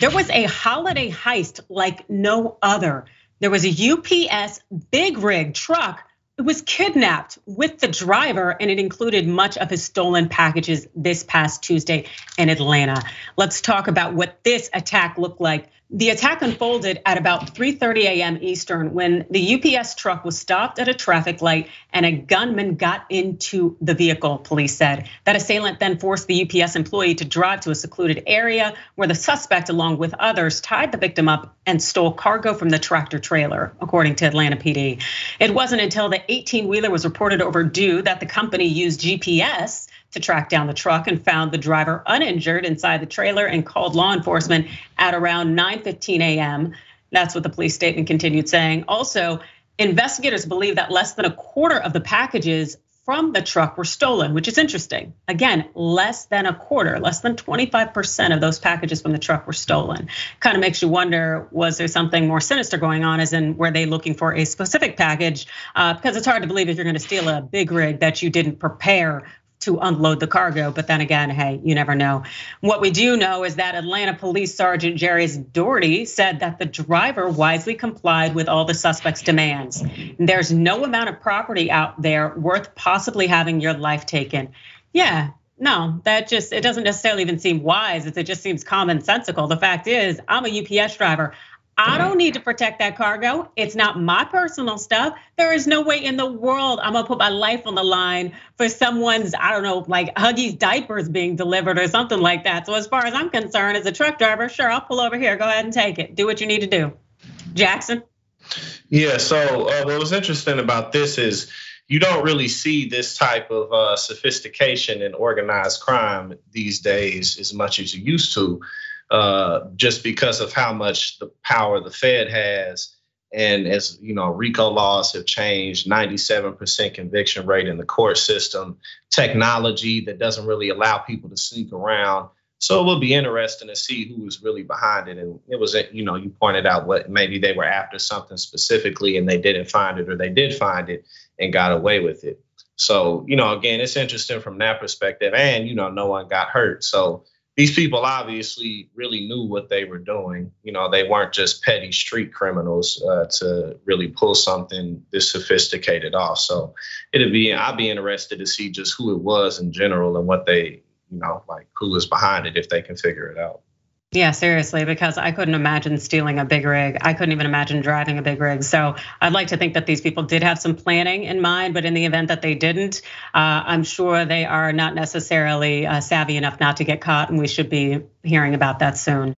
There was a holiday heist like no other. There was a UPS big rig truck it was kidnapped with the driver, and it included much of his stolen packages this past Tuesday in Atlanta. Let's talk about what this attack looked like the attack unfolded at about 3:30 a.m. Eastern when the UPS truck was stopped at a traffic light and a gunman got into the vehicle, police said. That assailant then forced the UPS employee to drive to a secluded area where the suspect along with others tied the victim up and stole cargo from the tractor trailer, according to Atlanta PD. It wasn't until the 18-wheeler was reported overdue that the company used GPS to track down the truck and found the driver uninjured inside the trailer and called law enforcement at around 9:15 a.m. That's what the police statement continued saying. Also, investigators believe that less than a quarter of the packages from the truck were stolen, which is interesting. Again, less than a quarter, less than 25% of those packages from the truck were stolen. Kind of makes you wonder was there something more sinister going on, as in were they looking for a specific package? Uh, because it's hard to believe if you're going to steal a big rig that you didn't prepare to unload the cargo. But then again, hey, you never know. What we do know is that Atlanta Police Sergeant Jarius Daugherty said that the driver wisely complied with all the suspect's demands. There's no amount of property out there worth possibly having your life taken. Yeah, no, that just it doesn't necessarily even seem wise. It just seems commonsensical. The fact is, I'm a UPS driver. I don't need to protect that cargo. It's not my personal stuff. There is no way in the world I'm gonna put my life on the line for someone's, I don't know, like Huggies diapers being delivered or something like that. So as far as I'm concerned, as a truck driver, sure, I'll pull over here. Go ahead and take it. Do what you need to do. Jackson. Yeah. So uh, what was interesting about this is you don't really see this type of uh, sophistication in organized crime these days as much as you used to. Uh, just because of how much the power the Fed has. And as you know, RICO laws have changed, 97% conviction rate in the court system, technology that doesn't really allow people to sneak around. So it will be interesting to see who is really behind it. And it was, you know, you pointed out what maybe they were after something specifically and they didn't find it, or they did find it and got away with it. So, you know, again, it's interesting from that perspective. And, you know, no one got hurt. So these people obviously really knew what they were doing. You know, they weren't just petty street criminals uh, to really pull something this sophisticated off. So it'd be I'd be interested to see just who it was in general and what they, you know, like who was behind it if they can figure it out. Yeah, seriously, because I couldn't imagine stealing a big rig. I couldn't even imagine driving a big rig. So I'd like to think that these people did have some planning in mind, but in the event that they didn't, uh, I'm sure they are not necessarily uh, savvy enough not to get caught, and we should be hearing about that soon.